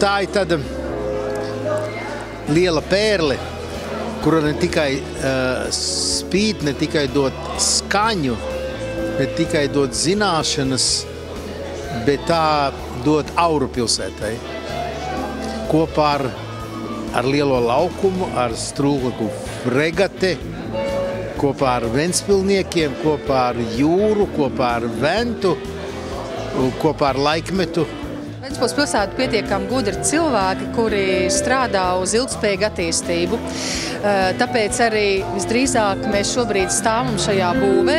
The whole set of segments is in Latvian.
tā ir tāda liela pērle, kura ne tikai uh, spīd, ne tikai dod skaņu, ne tikai dod zināšanas, bet tā dod auru pilsētai. Kopā ar, ar lielo laukumu, ar strūklaku fregate, kopā ar ventspilniekiem, kopā ar jūru, kopā ar ventu, kopā ar laikmetu. Ventspils pilsēta pietiekami gudri cilvēki, kuri strādā uz ilgspējīgu attīstību. Tāpēc arī visdrīzāk mēs šobrīd stāvam šajā būvē,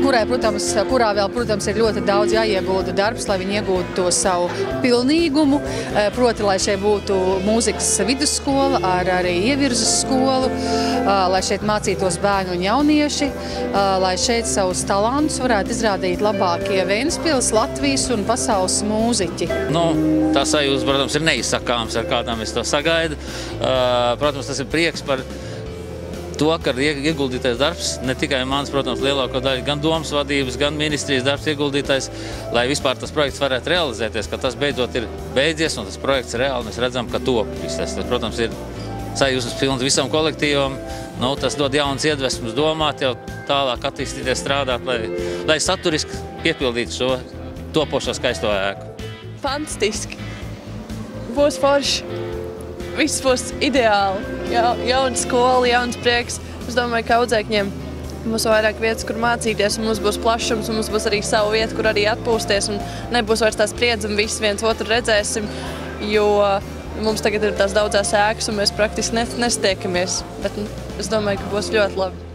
kurai, protams, kurā vēl, protams, ir ļoti daudz jāiegulda darbs, lai viņi iegūtu to savu pilnīgumu. Proti, lai šeit būtu mūzikas vidusskola ar arī ievirzes skolu, lai šeit mācītos bērni un jaunieši, lai šeit savus talantus varētu izrādīt labākie Ventspils, Latvijas un pasaules mūziķi. Nu, tā sajūta, protams, ir neizsakāms, ar kādām es to sagaidu. Protams, tas ir prieks par to, ka ieguldītais darbs, ne tikai mans, protams, lielāko daļu, gan domas vadības, gan ministrijas darbs ieguldītais, lai vispār tas projekts varētu realizēties, ka tas beidzot ir beidzies un tas projekts reāli mēs redzam, ka top. Tas, protams, ir sajūsmas pilns visam kolektīvam. Nu, tas dod jaunas iedvesmas domāt, jau tālāk attīstīties, strādāt, lai, lai saturiski piepildītu šo topošo skaisto ēku. Fantastiski! Būs forši! Viss būs ideāli! ja, jauna skola, jauns prieks. Es domāju, ka audzēkņiem mums vairāk vietas, kur mācīties, un mums būs plašums, un mums būs arī sava vieta, kur arī atpūsties, un nebūs vairs tā spriedzuma, visi viens otru redzēsim, jo mums tagad ir tās daudzās ēkas, un mēs praktiski nestiekamies, bet es domāju, ka būs ļoti labi.